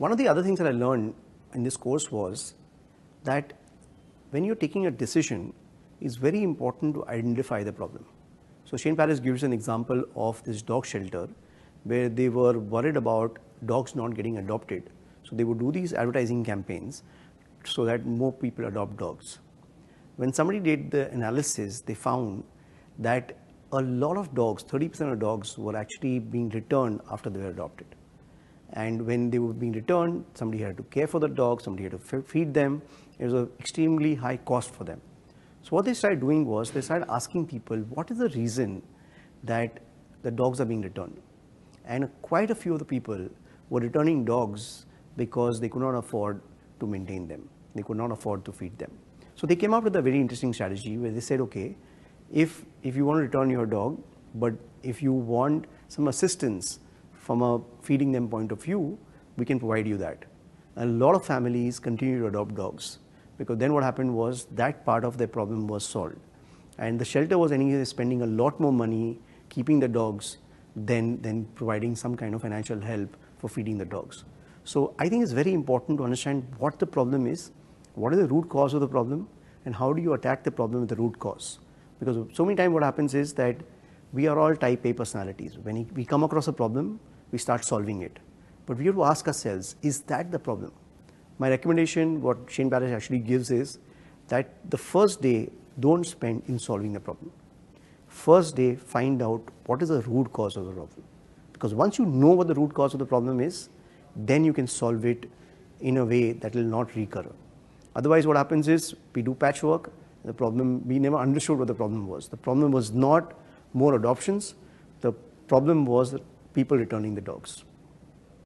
One of the other things that I learned in this course was that when you're taking a decision, it's very important to identify the problem. So Shane Parrish gives an example of this dog shelter where they were worried about dogs not getting adopted. So they would do these advertising campaigns so that more people adopt dogs. When somebody did the analysis, they found that a lot of dogs, 30% of dogs were actually being returned after they were adopted. And when they were being returned, somebody had to care for the dog, somebody had to feed them. It was an extremely high cost for them. So what they started doing was they started asking people, what is the reason that the dogs are being returned? And quite a few of the people were returning dogs because they could not afford to maintain them. They could not afford to feed them. So they came up with a very interesting strategy where they said, okay, if, if you want to return your dog, but if you want some assistance from a feeding them point of view, we can provide you that. A lot of families continue to adopt dogs because then what happened was that part of their problem was solved. And the shelter was anyway spending a lot more money keeping the dogs than, than providing some kind of financial help for feeding the dogs. So I think it's very important to understand what the problem is, what is the root cause of the problem, and how do you attack the problem with the root cause. Because so many times what happens is that we are all type A personalities. When we come across a problem, we start solving it. But we have to ask ourselves, is that the problem? My recommendation, what Shane Parrish actually gives is that the first day, don't spend in solving the problem. First day, find out what is the root cause of the problem. Because once you know what the root cause of the problem is, then you can solve it in a way that will not recur. Otherwise, what happens is we do patchwork, the problem, we never understood what the problem was. The problem was not more adoptions. The problem was people returning the dogs.